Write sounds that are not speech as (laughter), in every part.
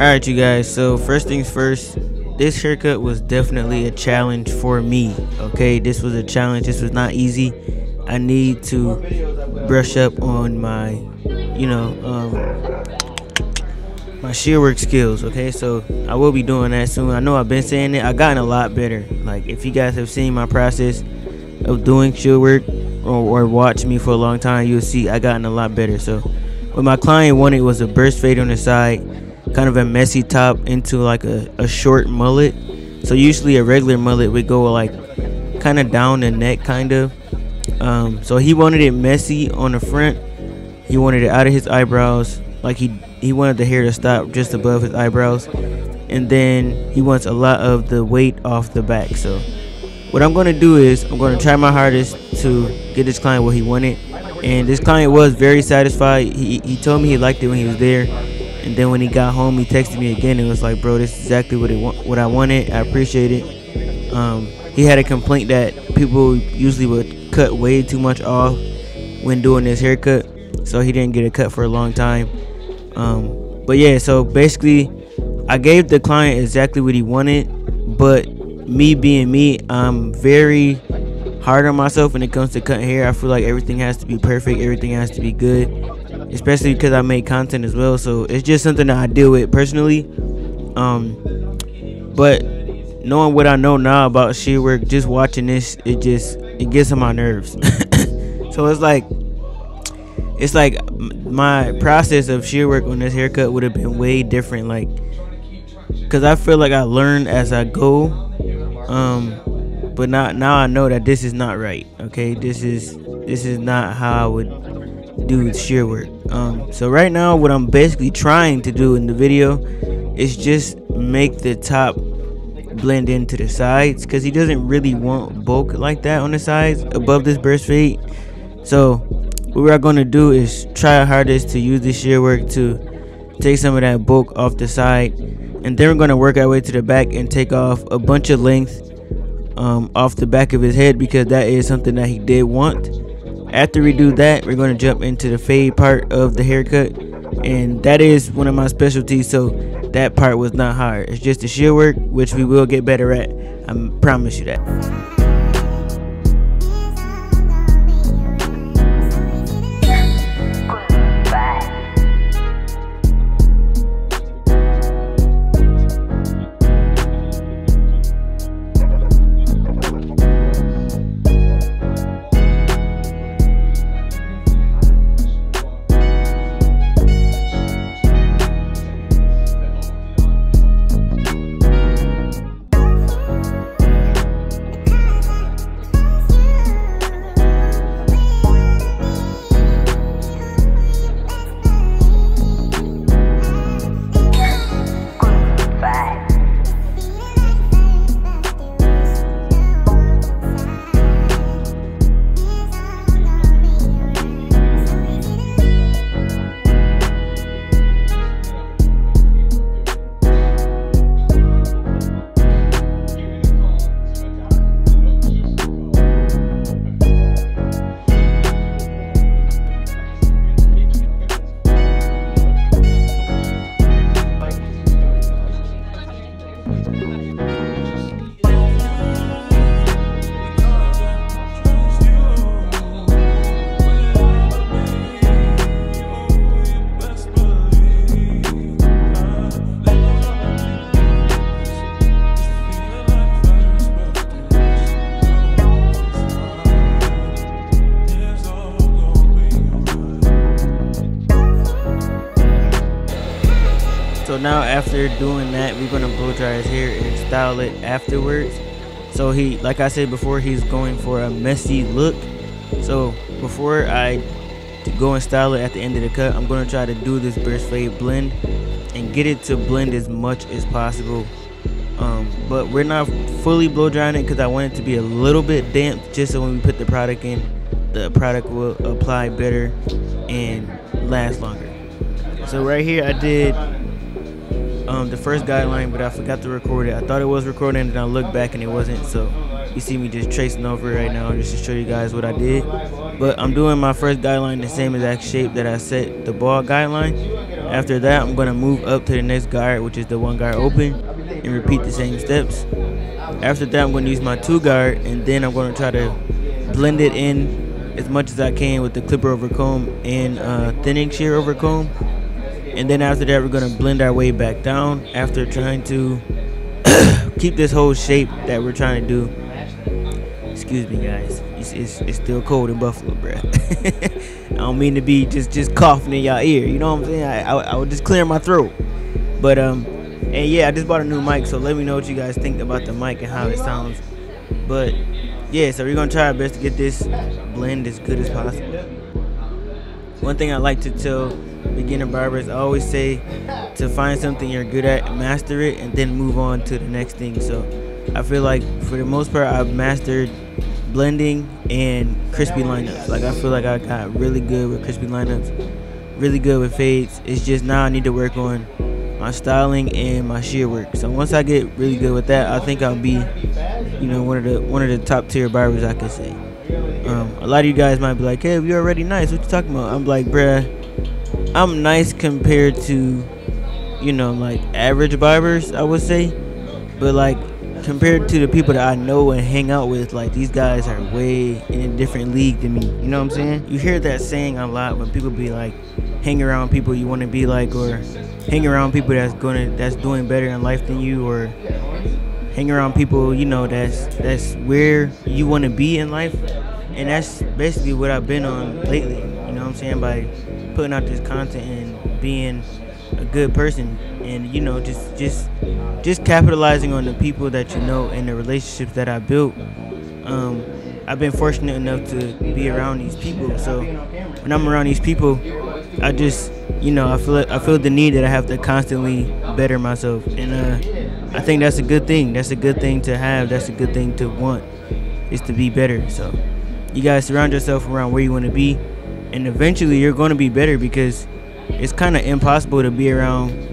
Alright, you guys, so first things first, this haircut was definitely a challenge for me. Okay, this was a challenge, this was not easy. I need to brush up on my, you know, um, my shear work skills. Okay, so I will be doing that soon. I know I've been saying it, I've gotten a lot better. Like, if you guys have seen my process of doing shear work or, or watch me for a long time, you'll see I've gotten a lot better. So, what my client wanted was a burst fade on the side kind of a messy top into like a, a short mullet. So usually a regular mullet would go like kind of down the neck kind of. Um, so he wanted it messy on the front. He wanted it out of his eyebrows. Like he he wanted the hair to stop just above his eyebrows. And then he wants a lot of the weight off the back. So what I'm gonna do is I'm gonna try my hardest to get this client what he wanted. And this client was very satisfied. He, he told me he liked it when he was there and then when he got home, he texted me again and was like, "Bro, this is exactly what it what I wanted. I appreciate it." Um, he had a complaint that people usually would cut way too much off when doing his haircut, so he didn't get a cut for a long time. Um, but yeah, so basically, I gave the client exactly what he wanted, but me being me, I'm very hard on myself when it comes to cutting hair. I feel like everything has to be perfect, everything has to be good especially because I make content as well. So it's just something that I deal with personally. Um, but knowing what I know now about shear work, just watching this, it just it gets on my nerves. (laughs) so it's like it's like my process of shear work on this haircut would have been way different. Like, cause I feel like I learn as I go. Um, but not now I know that this is not right. Okay, this is this is not how I would do shear work. Um, so right now, what I'm basically trying to do in the video is just make the top blend into the sides because he doesn't really want bulk like that on the sides above this burst fade. So what we're going to do is try our hardest to use this shear work to take some of that bulk off the side and then we're going to work our way to the back and take off a bunch of length um, off the back of his head because that is something that he did want after we do that we're going to jump into the fade part of the haircut. And that is one of my specialties so that part was not hard. It's just the shear work which we will get better at. I promise you that doing that, we're gonna blow dry his hair and style it afterwards. So he, like I said before, he's going for a messy look. So before I go and style it at the end of the cut, I'm gonna try to do this burst fade blend and get it to blend as much as possible. Um, but we're not fully blow drying it because I want it to be a little bit damp just so when we put the product in, the product will apply better and last longer. So right here I did um, the first guideline, but I forgot to record it. I thought it was recording, and I looked back and it wasn't. So you see me just tracing over it right now just to show you guys what I did. But I'm doing my first guideline the same exact shape that I set the ball guideline. After that, I'm gonna move up to the next guard, which is the one guard open, and repeat the same steps. After that, I'm gonna use my two guard, and then I'm gonna try to blend it in as much as I can with the clipper over comb and uh, thinning shear over comb. And then after that, we're gonna blend our way back down after trying to (coughs) keep this whole shape that we're trying to do. Excuse me, guys. It's, it's, it's still cold in Buffalo, bruh. (laughs) I don't mean to be just just coughing in y'all ear. You know what I'm saying? I, I, I would just clear my throat. But um, and yeah, I just bought a new mic, so let me know what you guys think about the mic and how it sounds. But yeah, so we're gonna try our best to get this blend as good as possible. One thing I like to tell beginner barbers, I always say to find something you're good at, master it, and then move on to the next thing. So I feel like for the most part, I've mastered blending and crispy lineups. Like I feel like I got really good with crispy lineups, really good with fades. It's just now I need to work on my styling and my shear work. So once I get really good with that, I think I'll be, you know, one of the one of the top tier barbers I could say. A lot of you guys might be like, "Hey, you're already nice. What you talking about?" I'm like, "Bruh, I'm nice compared to, you know, like average barbers, I would say, but like compared to the people that I know and hang out with, like these guys are way in a different league than me. You know what I'm saying? You hear that saying a lot when people be like, hang around people you want to be like, or hang around people that's gonna that's doing better in life than you, or hang around people you know that's that's where you want to be in life, and that's basically what I've been on lately. You know what I'm saying? By putting out this content and being a good person and you know just just just capitalizing on the people that you know and the relationships that I built. Um, I've been fortunate enough to be around these people. So when I'm around these people, I just you know I feel I feel the need that I have to constantly better myself, and uh, I think that's a good thing. That's a good thing to have. That's a good thing to want is to be better. So you guys surround yourself around where you want to be, and eventually you're going to be better because it's kind of impossible to be around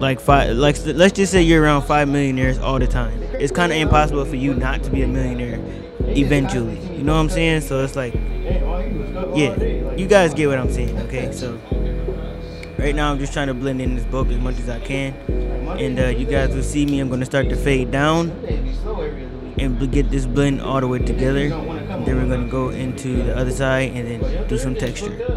like five like let's just say you're around five millionaires all the time. It's kind of impossible for you not to be a millionaire eventually you know what i'm saying? So it's like yeah you guys get what i'm saying okay? So right now i'm just trying to blend in this bulk as much as i can and uh, you guys will see me i'm going to start to fade down and get this blend all the way together then we're to go into the other side and then do some texture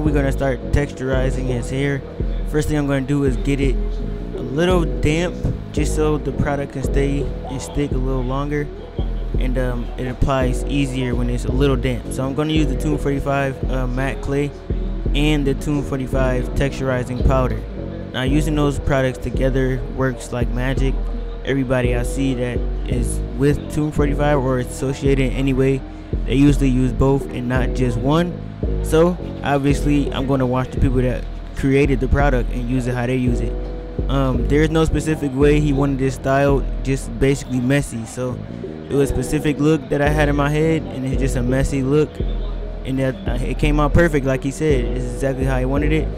we're gonna start texturizing his hair. First thing I'm gonna do is get it a little damp, just so the product can stay and stick a little longer, and um, it applies easier when it's a little damp. So I'm gonna use the Tomb45 uh, matte clay and the Tomb45 texturizing powder. Now using those products together works like magic. Everybody I see that is with Tomb45 or associated anyway, they usually use both and not just one. So obviously I'm going to watch the people that created the product and use it how they use it. Um, there's no specific way he wanted this style, just basically messy. So it was a specific look that I had in my head, and it's just a messy look, and that uh, it came out perfect, like he said. It's exactly how he wanted it.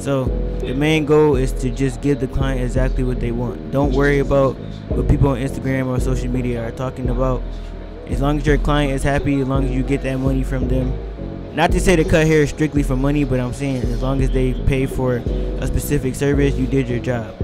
So the main goal is to just give the client exactly what they want. Don't worry about what people on Instagram or social media are talking about. As long as your client is happy, as long as you get that money from them. Not to say to cut hair strictly for money, but I'm saying as long as they pay for a specific service, you did your job.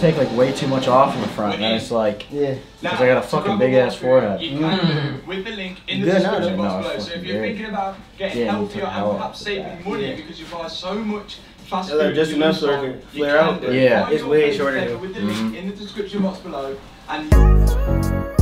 They take like way too much off in the front, and it's like, Yeah. Because I got a fucking big ass water, forehead. You can do with the link in the Good, description no, box below. it's So if you're great. thinking about getting Yeah, healthier and perhaps off saving money Yeah. because you buy so much fast Yeah, food, just you enough lose so it can flare out, do but it. Yeah. It's way shorter With the link Mhm. in the description box below and